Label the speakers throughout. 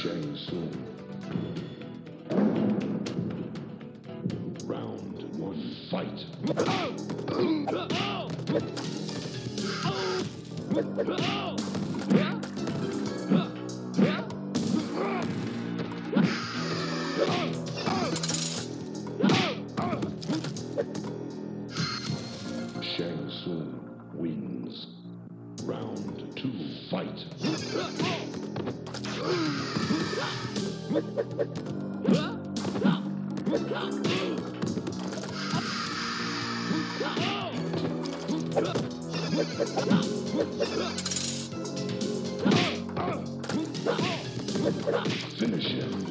Speaker 1: Shang Tsung. Round one, fight. Shang Finish him.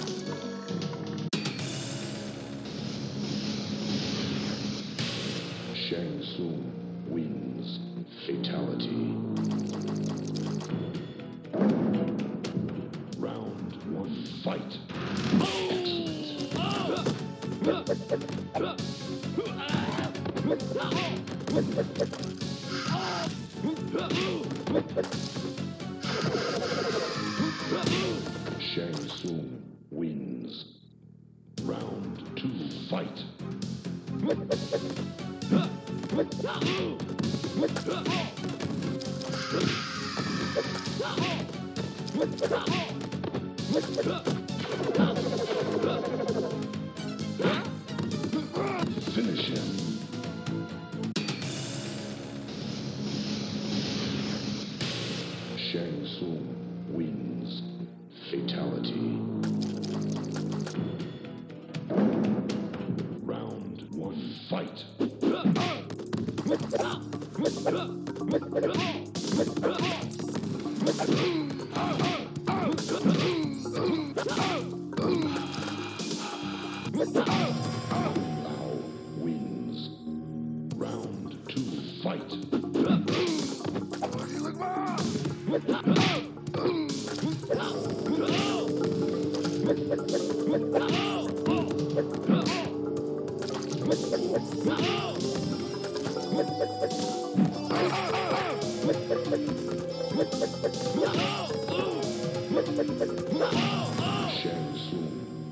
Speaker 1: Shang Tsung wins. Fatality. Round one, fight. Shang Tsung wins. Round two, fight. Shang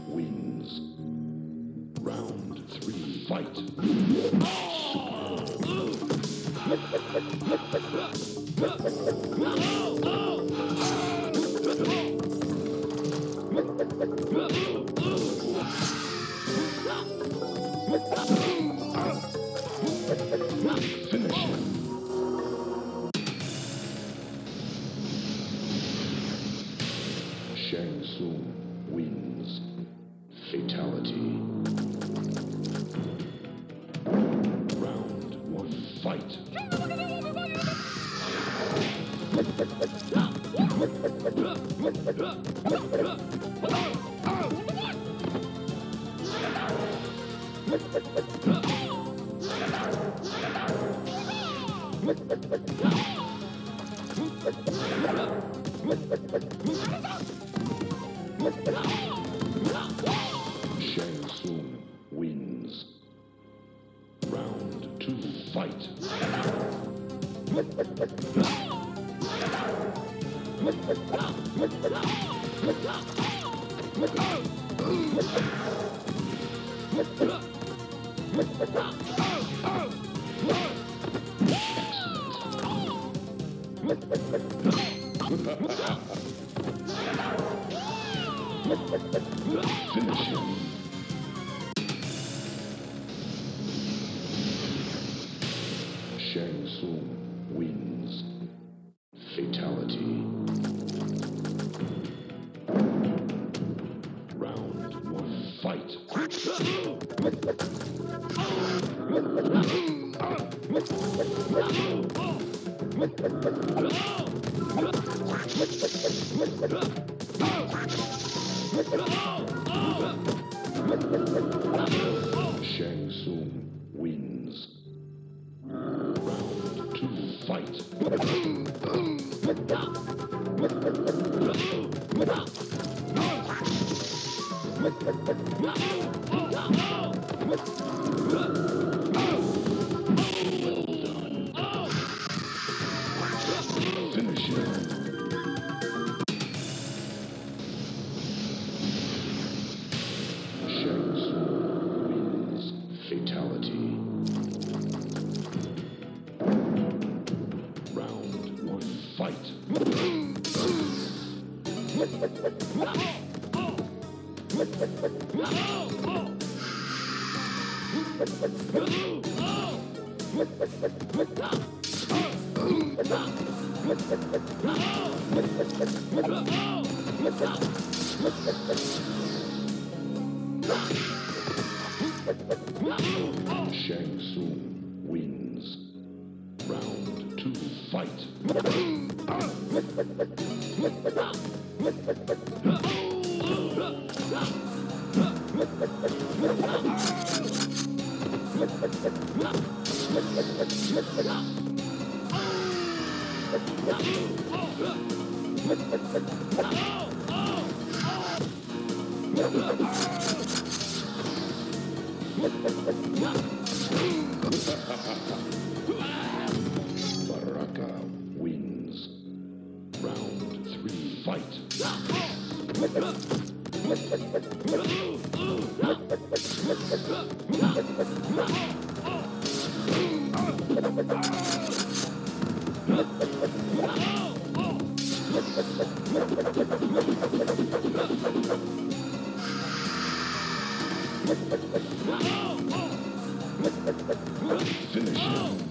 Speaker 1: wins. Round three, fight. Tsung wins. Shang Tsung wins. Round two, fight. Finish Shang Tsung wins. Fight. Shang Tsung wins. Round two, fight. Baraka wins. Round three, fight. Finish him.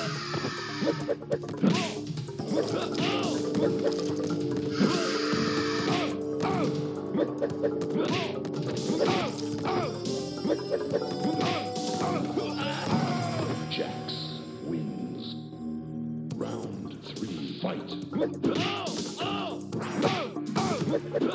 Speaker 1: Shang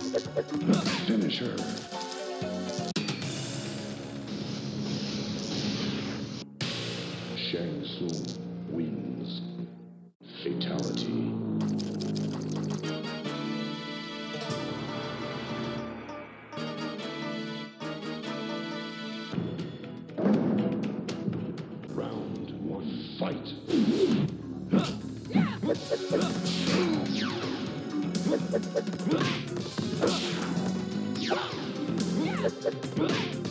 Speaker 1: Finisher. Shang Tsung wins. Fatality. Round one, fight. Shang Tsung wins.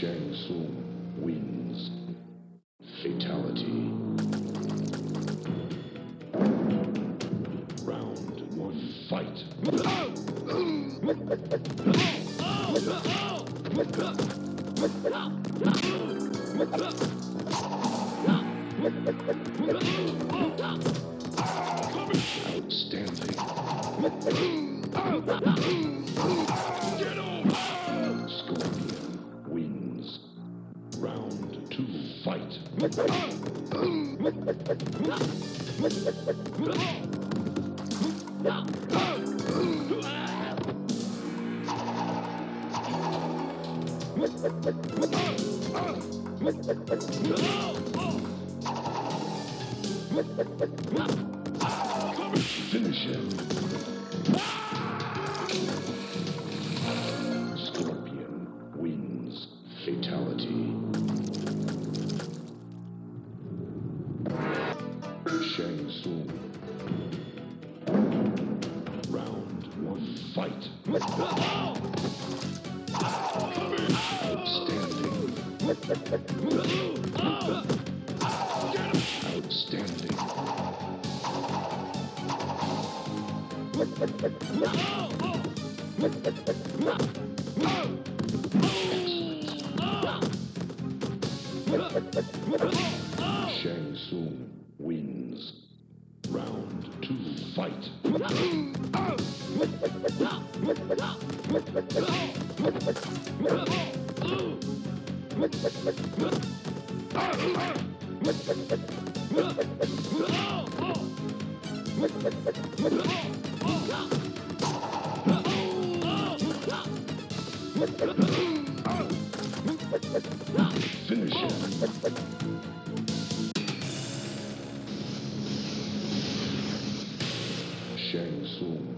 Speaker 1: Shang Tsung wins. Fatality. Finish him. Fight. Outstanding. Outstanding. Shang Tsung wins. Round two, fight. Shang Tsung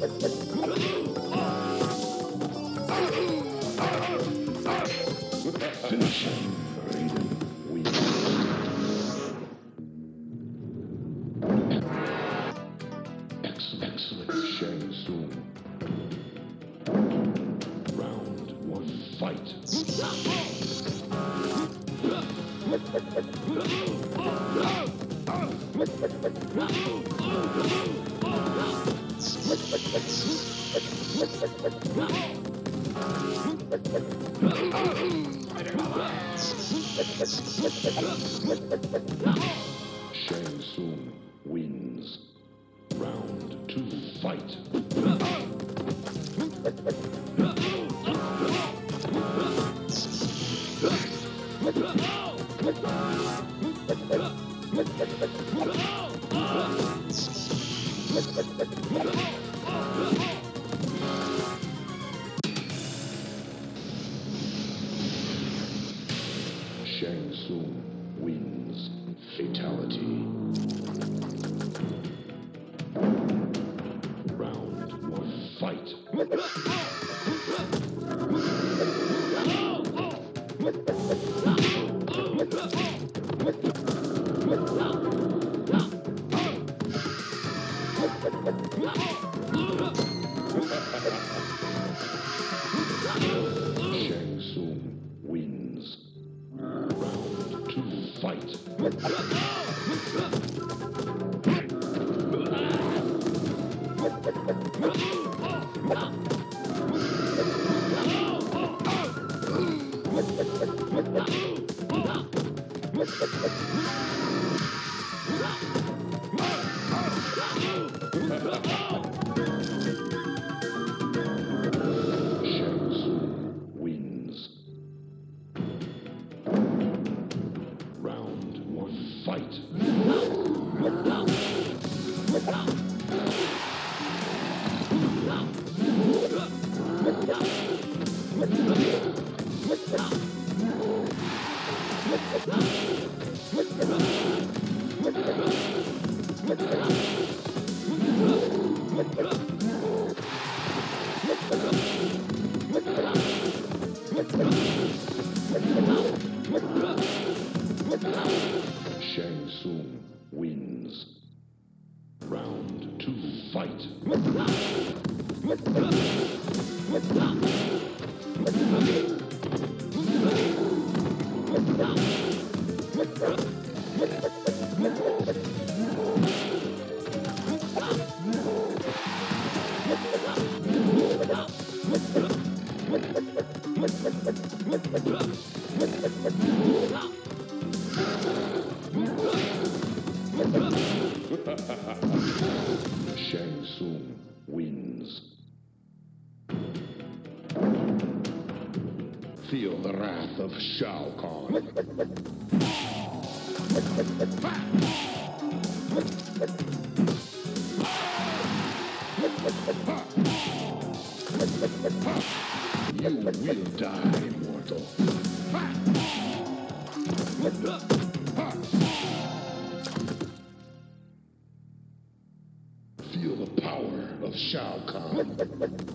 Speaker 1: bye, bye, bye. Shang Tsung wins. Round two, fight. Round one, fight. Shang Tsung wins. Round two, fight. You will die, immortal. Feel the power of Shao Kahn.